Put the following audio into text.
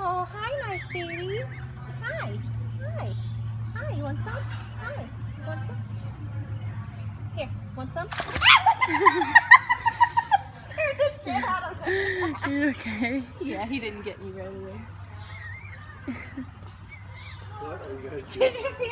Oh, hi, nice babies. Hi. Hi. Hi, you want some? Hi. You want some? Here, want some? Scared the shit out of me. You okay? Yeah, he didn't get me right away. What are you guys Did you see him?